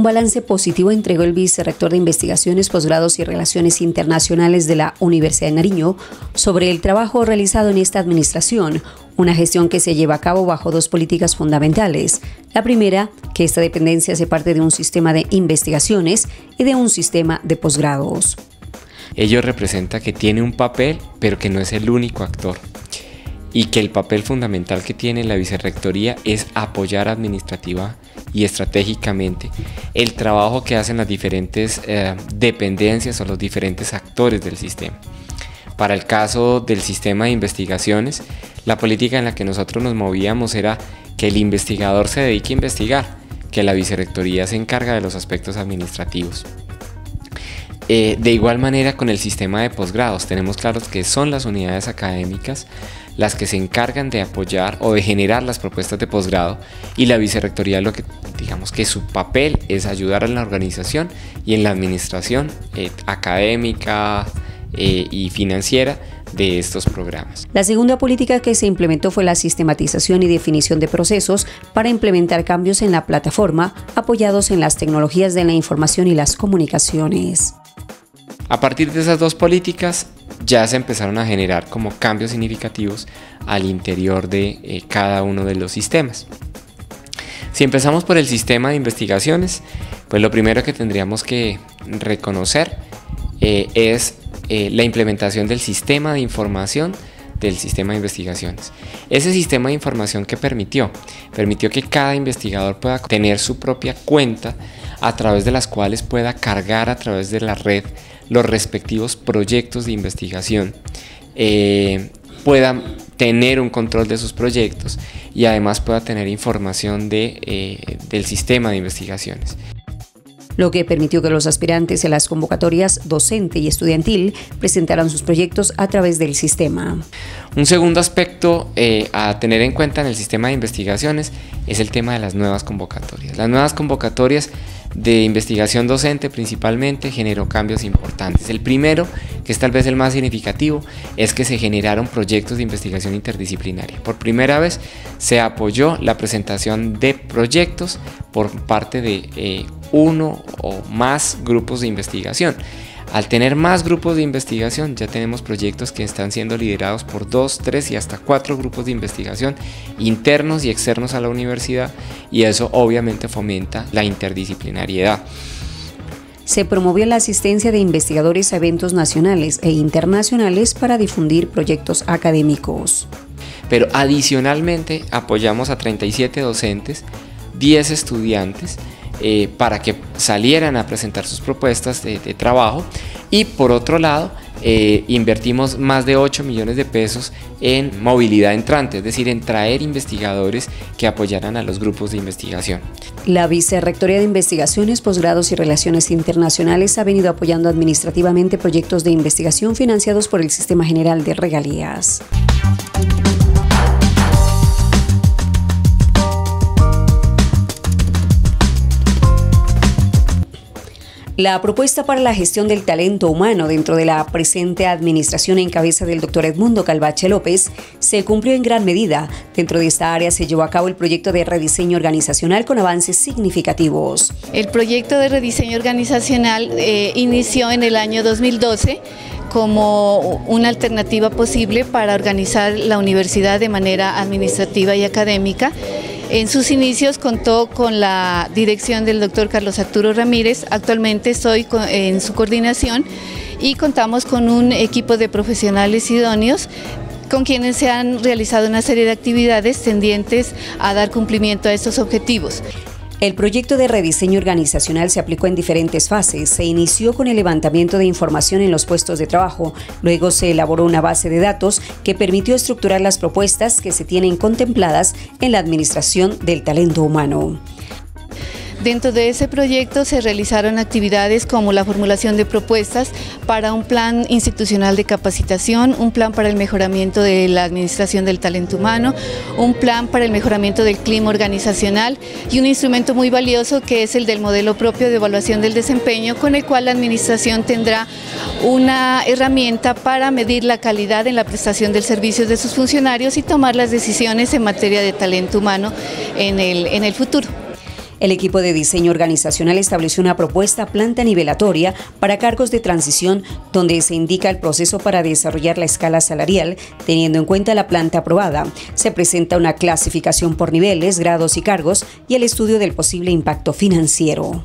Un balance positivo entregó el vicerrector de Investigaciones, Posgrados y Relaciones Internacionales de la Universidad de Nariño sobre el trabajo realizado en esta administración, una gestión que se lleva a cabo bajo dos políticas fundamentales. La primera, que esta dependencia se parte de un sistema de investigaciones y de un sistema de posgrados. Ello representa que tiene un papel, pero que no es el único actor y que el papel fundamental que tiene la vicerrectoría es apoyar administrativa y estratégicamente el trabajo que hacen las diferentes eh, dependencias o los diferentes actores del sistema. Para el caso del sistema de investigaciones, la política en la que nosotros nos movíamos era que el investigador se dedique a investigar, que la vicerrectoría se encarga de los aspectos administrativos. Eh, de igual manera con el sistema de posgrados, tenemos claros que son las unidades académicas las que se encargan de apoyar o de generar las propuestas de posgrado y la vicerrectoría lo que digamos que su papel es ayudar a la organización y en la administración eh, académica eh, y financiera de estos programas. La segunda política que se implementó fue la sistematización y definición de procesos para implementar cambios en la plataforma apoyados en las tecnologías de la información y las comunicaciones. A partir de esas dos políticas, ya se empezaron a generar como cambios significativos al interior de eh, cada uno de los sistemas. Si empezamos por el sistema de investigaciones, pues lo primero que tendríamos que reconocer eh, es eh, la implementación del sistema de información del sistema de investigaciones. Ese sistema de información que permitió, permitió que cada investigador pueda tener su propia cuenta a través de las cuales pueda cargar a través de la red los respectivos proyectos de investigación eh, puedan tener un control de sus proyectos y además pueda tener información de, eh, del sistema de investigaciones lo que permitió que los aspirantes en las convocatorias docente y estudiantil presentaran sus proyectos a través del sistema. Un segundo aspecto eh, a tener en cuenta en el sistema de investigaciones es el tema de las nuevas convocatorias. Las nuevas convocatorias de investigación docente principalmente generó cambios importantes. El primero, que es tal vez el más significativo, es que se generaron proyectos de investigación interdisciplinaria. Por primera vez se apoyó la presentación de proyectos por parte de eh, uno o más grupos de investigación. Al tener más grupos de investigación, ya tenemos proyectos que están siendo liderados por dos, tres y hasta cuatro grupos de investigación internos y externos a la universidad y eso obviamente fomenta la interdisciplinariedad. Se promovió la asistencia de investigadores a eventos nacionales e internacionales para difundir proyectos académicos. Pero adicionalmente apoyamos a 37 docentes, 10 estudiantes, eh, para que salieran a presentar sus propuestas de, trabajo y por otro lado eh, invertimos más de 8 millones de pesos en movilidad entrante, es decir, en traer investigadores que apoyaran a los grupos de investigación. La Vicerrectoría de Investigaciones, Posgrados y Relaciones Internacionales ha venido apoyando administrativamente proyectos de investigación financiados por el Sistema General de Regalías. La propuesta para la gestión del talento humano dentro de la presente administración en cabeza del doctor Edmundo Calvache López se cumplió en gran medida. Dentro de esta área se llevó a cabo el proyecto de rediseño organizacional con avances significativos. El proyecto de rediseño organizacional eh, inició en el año 2012 como una alternativa posible para organizar la universidad de manera administrativa y académica en sus inicios contó con la dirección del doctor Carlos Arturo Ramírez, actualmente estoy en su coordinación y contamos con un equipo de profesionales idóneos con quienes se han realizado una serie de actividades tendientes a dar cumplimiento a estos objetivos. El proyecto de rediseño organizacional se aplicó en diferentes fases. Se inició con el levantamiento de información en los puestos de trabajo, luego se elaboró una base de datos que permitió estructurar las propuestas que se tienen contempladas en la administración del talento humano. Dentro de ese proyecto se realizaron actividades como la formulación de propuestas para un plan institucional de capacitación, un plan para el mejoramiento de la administración del talento humano, un plan para el mejoramiento del clima organizacional y un instrumento muy valioso que es el del modelo propio de evaluación del desempeño con el cual la administración tendrá una herramienta para medir la calidad en la prestación del servicio de sus funcionarios y tomar las decisiones en materia de talento humano en el, en el futuro. El equipo de diseño organizacional estableció una propuesta planta nivelatoria para cargos de transición donde se indica el proceso para desarrollar la escala salarial teniendo en cuenta la planta aprobada. Se presenta una clasificación por niveles, grados y cargos y el estudio del posible impacto financiero.